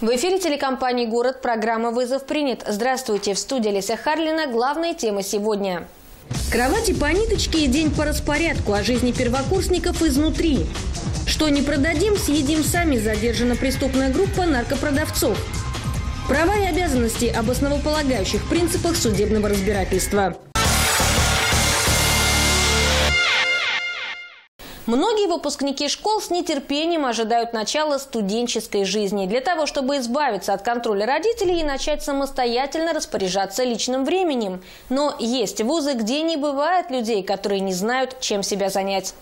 В эфире телекомпании «Город» программа «Вызов принят». Здравствуйте, в студии Леся Харлина. Главная тема сегодня. Кровати по ниточке и день по распорядку о жизни первокурсников изнутри. Что не продадим, съедим сами, задержана преступная группа наркопродавцов. Права и обязанности об основополагающих принципах судебного разбирательства. Многие выпускники школ с нетерпением ожидают начала студенческой жизни для того, чтобы избавиться от контроля родителей и начать самостоятельно распоряжаться личным временем. Но есть вузы, где не бывает людей, которые не знают, чем себя занять.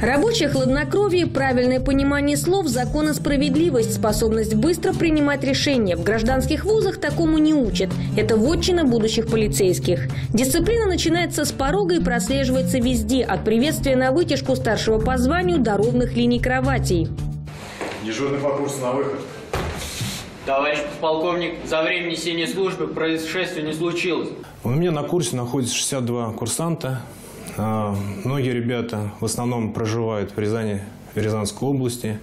Рабочее хладнокровие, правильное понимание слов, закон и справедливость, способность быстро принимать решения. В гражданских вузах такому не учат. Это вотчина будущих полицейских. Дисциплина начинается с порога и прослеживается везде, от приветствия на вытяжку старшего по званию до ровных линий кроватей. Дежурный по курсу на выход. Товарищ полковник, за время несения службы происшествия не случилось. У меня на курсе находится 62 курсанта. А, Многие ребята в основном проживают в Рязани, в Рязанской области.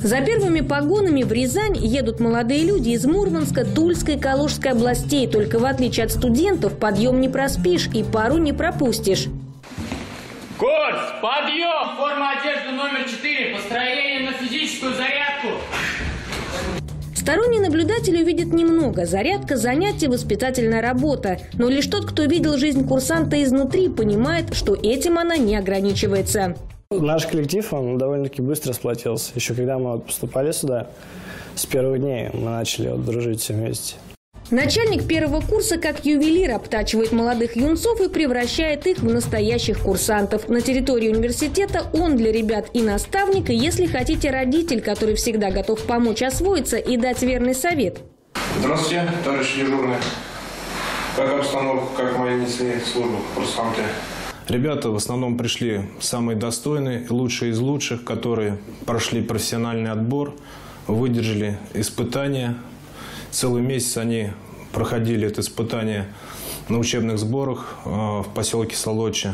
За первыми погонами в Рязань едут молодые люди из Мурманска, Тульской, Калужской областей. Только в отличие от студентов, подъем не проспишь и пару не пропустишь. Курс, подъем! Форма одежды номер 4, построение на физическую зарядку. Сторонние наблюдатели увидят немного. Зарядка, занятия, воспитательная работа. Но лишь тот, кто видел жизнь курсанта изнутри, понимает, что этим она не ограничивается. Наш коллектив, он довольно-таки быстро сплотился. Еще когда мы поступали сюда, с первых дней мы начали дружить все вместе. Начальник первого курса как ювелир обтачивает молодых юнцов и превращает их в настоящих курсантов. На территории университета он для ребят и наставник, и, если хотите, родитель, который всегда готов помочь освоиться и дать верный совет. Здравствуйте, товарищ дежурный. Как обстановка, как мои несли службу курсанты? Ребята в основном пришли самые достойные, лучшие из лучших, которые прошли профессиональный отбор, выдержали испытания. Целый месяц они проходили это испытание на учебных сборах э, в поселке Солочи.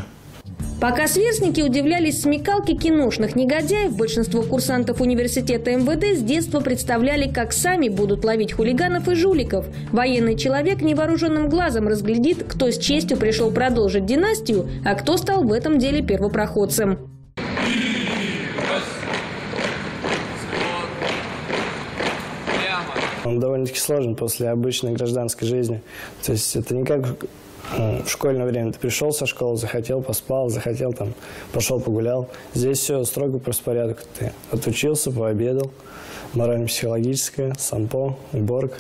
Пока сверстники удивлялись смекалке киношных негодяев, большинство курсантов университета МВД с детства представляли, как сами будут ловить хулиганов и жуликов. Военный человек невооруженным глазом разглядит, кто с честью пришел продолжить династию, а кто стал в этом деле первопроходцем. Он довольно-таки сложен после обычной гражданской жизни. То есть это не как ну, в школьное время. Ты пришел со школы, захотел, поспал, захотел, там, пошел погулял. Здесь все строго по распорядку. Ты отучился, пообедал, морально-психологическое, сампо, уборка.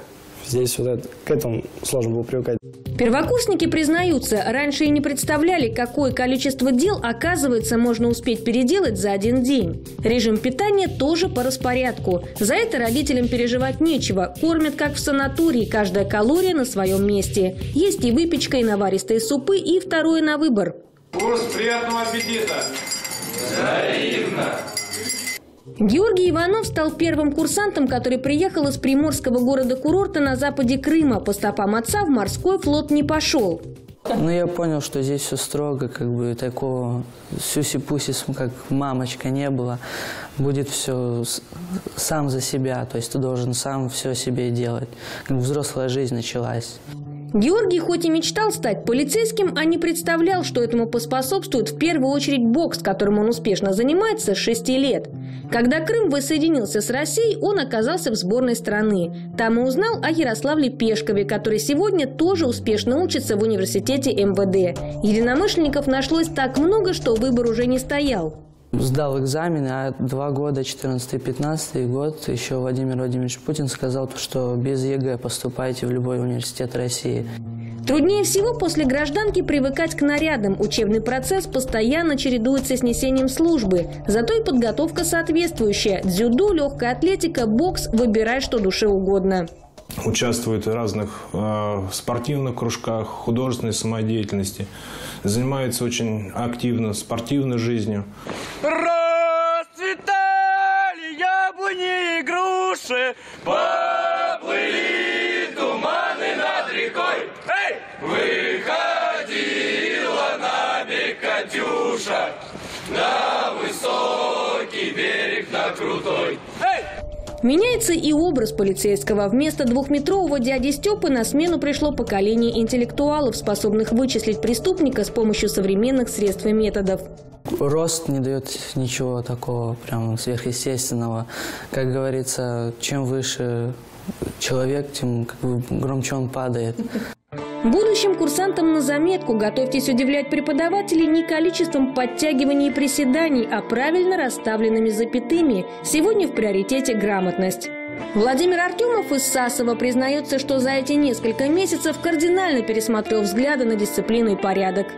Здесь вот это, к этому сложно было привыкать. Первокурсники признаются, раньше и не представляли, какое количество дел, оказывается, можно успеть переделать за один день. Режим питания тоже по распорядку. За это родителям переживать нечего. Кормят как в санатории, каждая калория на своем месте. Есть и выпечка, и наваристые супы, и второе на выбор. Курс, приятного аппетита! Георгий Иванов стал первым курсантом, который приехал из приморского города-курорта на западе Крыма. По стопам отца в морской флот не пошел. Ну, я понял, что здесь все строго, как бы такого сюси-пуси, как мамочка не было. Будет все сам за себя, то есть ты должен сам все себе делать. Как взрослая жизнь началась. Георгий хоть и мечтал стать полицейским, а не представлял, что этому поспособствует в первую очередь бокс, которым он успешно занимается с 6 лет. Когда Крым воссоединился с Россией, он оказался в сборной страны. Там и узнал о Ярославле Пешкове, который сегодня тоже успешно учится в университете МВД. Единомышленников нашлось так много, что выбор уже не стоял. Сдал экзамены, а два года, 14-15 год, еще Владимир Владимирович Путин сказал, что без ЕГЭ поступайте в любой университет России. Труднее всего после гражданки привыкать к нарядам. Учебный процесс постоянно чередуется с несением службы. Зато и подготовка соответствующая. Дзюдо, легкая атлетика, бокс – выбирай, что душе угодно. Участвуют в разных э, спортивных кружках, художественной самодеятельности. Занимаются очень активно спортивной жизнью. Расцветали яблони и груши, на высокий берег, на крутой. Эй! Меняется и образ полицейского. Вместо двухметрового дяди Степы на смену пришло поколение интеллектуалов, способных вычислить преступника с помощью современных средств и методов. Рост не дает ничего такого прям сверхъестественного. Как говорится, чем выше человек, тем как бы громче он падает. Будущим курсантам на заметку готовьтесь удивлять преподавателей не количеством подтягиваний и приседаний, а правильно расставленными запятыми. Сегодня в приоритете грамотность. Владимир Артемов из Сасова признается, что за эти несколько месяцев кардинально пересмотрел взгляды на дисциплину и порядок.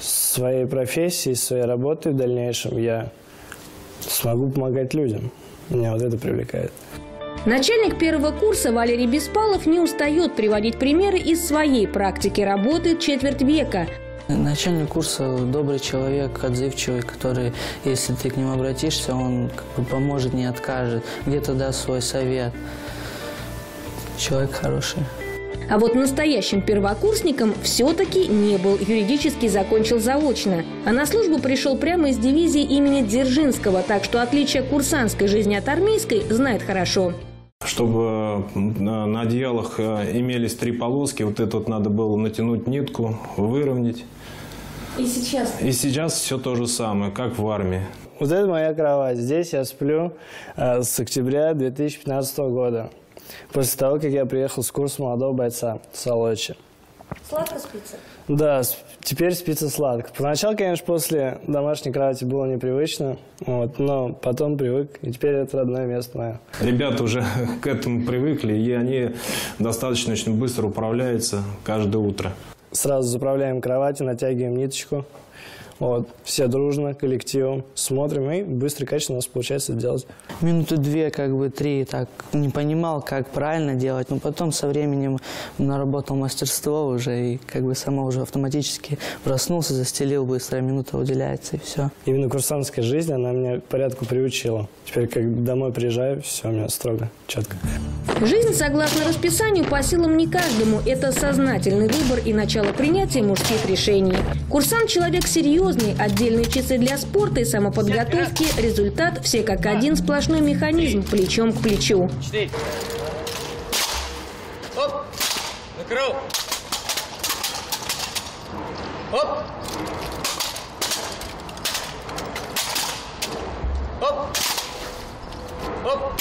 Своей профессией, своей работой в дальнейшем я смогу помогать людям. Меня вот это привлекает. Начальник первого курса Валерий Беспалов не устает приводить примеры из своей практики. Работает четверть века. Начальник курса добрый человек, отзывчивый, который, если ты к нему обратишься, он как бы поможет, не откажет, где-то даст свой совет. Человек хороший. А вот настоящим первокурсником все-таки не был. Юридически закончил заочно. А на службу пришел прямо из дивизии имени Дзержинского, так что отличие курсантской жизни от армейской знает хорошо. Чтобы на одеялах э, имелись три полоски, вот это вот надо было натянуть нитку, выровнять. И сейчас? И сейчас все то же самое, как в армии. Вот это моя кровать. Здесь я сплю э, с октября 2015 года. После того, как я приехал с курса молодого бойца в Солочи. Сладко спится? Да, теперь спится сладко. Поначалу, конечно, после домашней кровати было непривычно, вот, но потом привык, и теперь это родное место мое. Ребята уже к этому привыкли, и они достаточно очень быстро управляются каждое утро. Сразу заправляем кроватью, натягиваем ниточку. Вот, все дружно, коллективом, смотрим, и быстро качественно у нас получается делать. Минуты две, как бы три, так не понимал, как правильно делать, но потом со временем наработал мастерство уже и как бы само уже автоматически проснулся, застелил быстро, минута уделяется и все. Именно курсантская жизнь, она меня порядку приучила. Теперь, как домой приезжаю, все у меня строго, четко. Жизнь, согласно расписанию, по силам не каждому. Это сознательный выбор и начало принятия мужских решений. Курсант – человек серьезный, отдельные часы для спорта и самоподготовки. Результат – все как один сплошной механизм, плечом к плечу. Оп! Оп! Оп! Оп!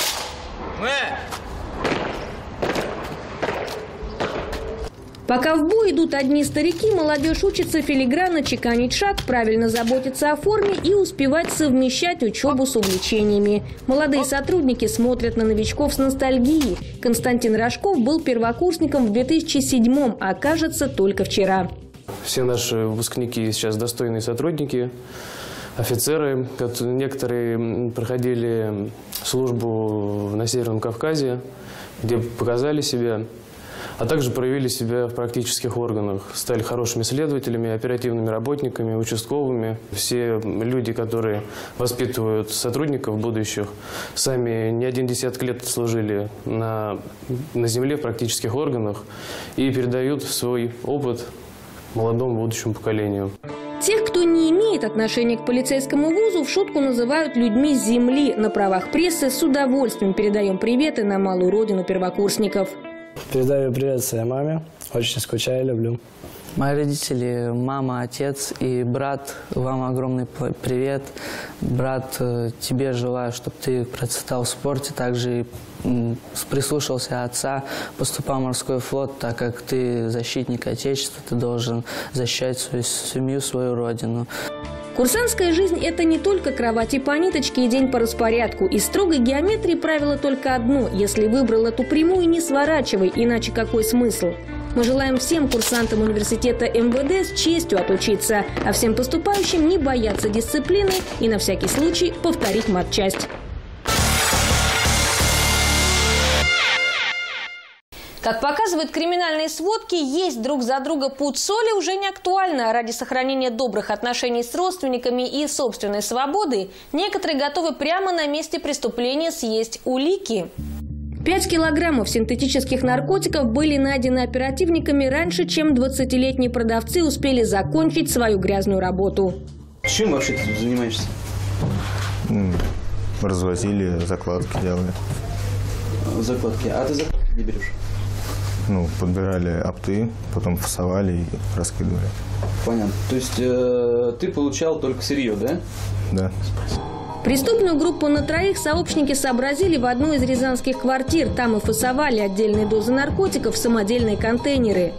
Пока в бой идут одни старики, молодежь учится филигранно чеканить шаг, правильно заботиться о форме и успевать совмещать учебу с увлечениями. Молодые сотрудники смотрят на новичков с ностальгией. Константин Рожков был первокурсником в 2007 а кажется только вчера. Все наши выпускники сейчас достойные сотрудники, офицеры. кот- Некоторые проходили службу на Северном Кавказе, где показали себя, а также проявили себя в практических органах. Стали хорошими следователями, оперативными работниками, участковыми. Все люди, которые воспитывают сотрудников будущих, сами не один десяток лет служили на, на земле в практических органах и передают свой опыт молодому будущему поколению. Тех, кто не имеет отношения к полицейскому вузу, в шутку называют людьми земли. На правах прессы с удовольствием передаем приветы на малую родину первокурсников. Передаю привет своей маме. Очень скучаю, люблю. Мои родители, мама, отец и брат, вам огромный привет. Брат, э, тебе желаю, чтобы ты процветал в спорте, также прислушался отца, поступал в морской флот, так как ты защитник Отечества, ты должен защищать свою семью, свою родину. Курсантская жизнь – это не только кровати по ниточке и день по распорядку. Из строгой геометрии правило только одно – если выбрал эту прямую, не сворачивай, иначе какой смысл? Мы желаем всем курсантам университета МВД с честью отучиться, а всем поступающим не бояться дисциплины и на всякий случай повторить матчасть. Как показывают криминальные сводки, есть друг за друга путь соли уже не актуально. Ради сохранения добрых отношений с родственниками и собственной свободы некоторые готовы прямо на месте преступления съесть улики. Пять килограммов синтетических наркотиков были найдены оперативниками раньше, чем 20-летние продавцы успели закончить свою грязную работу. Чем вообще ты тут занимаешься? Развозили, закладки делали. закладки. А ты закладки где берешь? Ну, подбирали опты, потом фасовали и раскидывали. Понятно. То есть э, ты получал только сырье, да? Да. Преступную группу на троих сообщники сообразили в одной из рязанских квартир. Там и фасовали отдельные дозы наркотиков в самодельные контейнеры.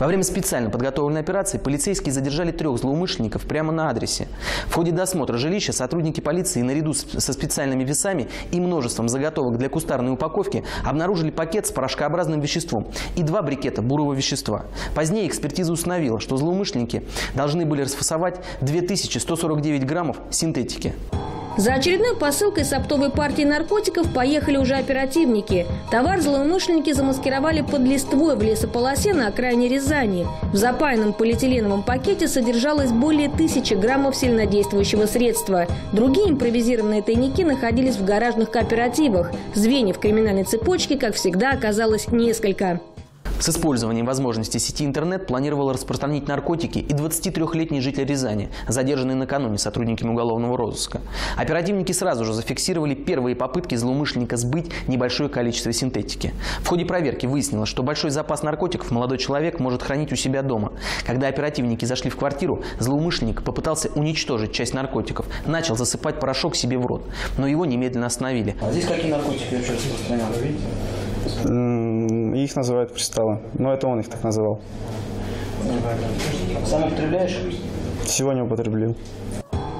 Во время специально подготовленной операции полицейские задержали трех злоумышленников прямо на адресе. В ходе досмотра жилища сотрудники полиции наряду со специальными весами и множеством заготовок для кустарной упаковки обнаружили пакет с порошкообразным веществом и два брикета бурого вещества. Позднее экспертиза установила, что злоумышленники должны были расфасовать 2149 граммов синтетики. За очередной посылкой с оптовой партии наркотиков поехали уже оперативники. Товар злоумышленники замаскировали под листвой в лесополосе на окраине Рязани. В запаянном полиэтиленовом пакете содержалось более тысячи граммов сильнодействующего средства. Другие импровизированные тайники находились в гаражных кооперативах. Звеньев криминальной цепочки, как всегда, оказалось несколько. С использованием возможности сети интернет планировал распространить наркотики и 23-летний житель Рязани, задержанный накануне сотрудниками уголовного розыска. Оперативники сразу же зафиксировали первые попытки злоумышленника сбыть небольшое количество синтетики. В ходе проверки выяснилось, что большой запас наркотиков молодой человек может хранить у себя дома. Когда оперативники зашли в квартиру, злоумышленник попытался уничтожить часть наркотиков, начал засыпать порошок себе в рот, но его немедленно остановили. А здесь какие наркотики вообще распространял? Их называют кристаллы. Но это он их так называл. Сам употребляешь? Сегодня употребил.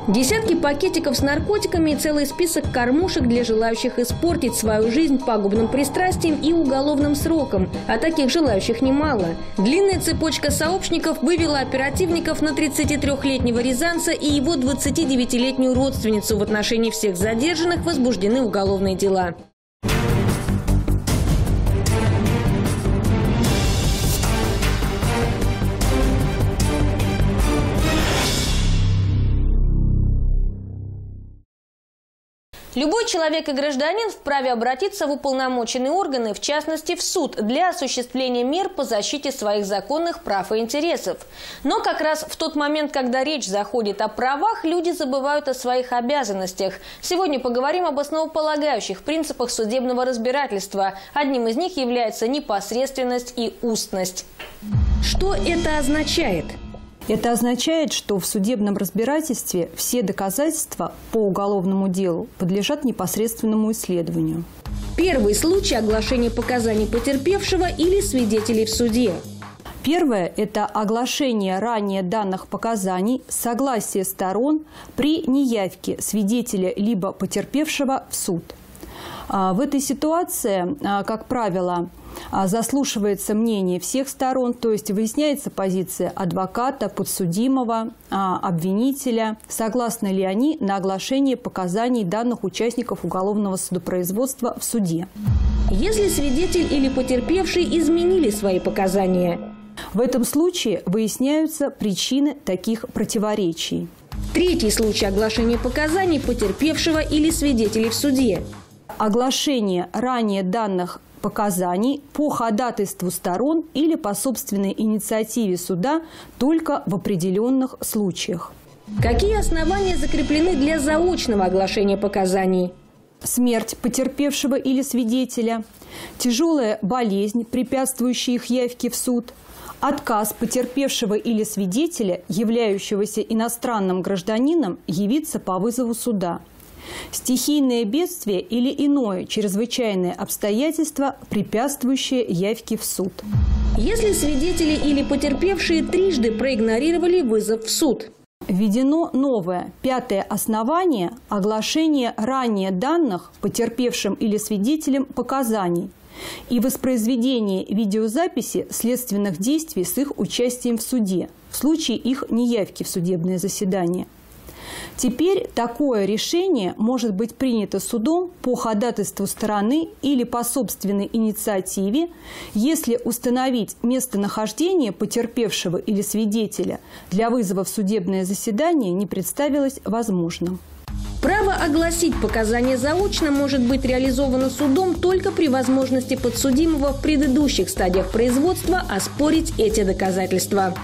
Десятки пакетиков с наркотиками и целый список кормушек для желающих испортить свою жизнь пагубным пристрастием и уголовным сроком. А таких желающих немало. Длинная цепочка сообщников вывела оперативников на 33-летнего рязанца и его 29-летнюю родственницу. В отношении всех задержанных возбуждены уголовные дела. Любой человек и гражданин вправе обратиться в уполномоченные органы, в частности в суд, для осуществления мер по защите своих законных прав и интересов. Но как раз в тот момент, когда речь заходит о правах, люди забывают о своих обязанностях. Сегодня поговорим об основополагающих принципах судебного разбирательства. Одним из них является непосредственность и устность. Что это означает? Это означает, что в судебном разбирательстве все доказательства по уголовному делу подлежат непосредственному исследованию. Первый случай оглашения показаний потерпевшего или свидетелей в суде. Первое – это оглашение ранее данных показаний, согласие сторон при неявке свидетеля либо потерпевшего в суд. А, в этой ситуации, а, как правило, заслушивается мнение всех сторон, то есть выясняется позиция адвоката, подсудимого, а, обвинителя, согласны ли они на оглашение показаний данных участников уголовного судопроизводства в суде. Если свидетель или потерпевший изменили свои показания, в этом случае выясняются причины таких противоречий. Третий случай оглашения показаний потерпевшего или свидетелей в суде. Оглашение ранее данных показаний по ходатайству сторон или по собственной инициативе суда только в определенных случаях. Какие основания закреплены для заочного оглашения показаний? Смерть потерпевшего или свидетеля, тяжелая болезнь, препятствующая их явке в суд, отказ потерпевшего или свидетеля, являющегося иностранным гражданином, явиться по вызову суда – Стихийное бедствие или иное чрезвычайное обстоятельство, препятствующее явке в суд. Если свидетели или потерпевшие трижды проигнорировали вызов в суд. Введено новое, пятое основание – оглашение ранее данных потерпевшим или свидетелем показаний и воспроизведение видеозаписи следственных действий с их участием в суде в случае их неявки в судебное заседание – Теперь такое решение может быть принято судом по ходатайству стороны или по собственной инициативе, если установить местонахождение потерпевшего или свидетеля для вызова в судебное заседание не представилось возможным. Право огласить показания заочно может быть реализовано судом только при возможности подсудимого в предыдущих стадиях производства оспорить эти доказательства.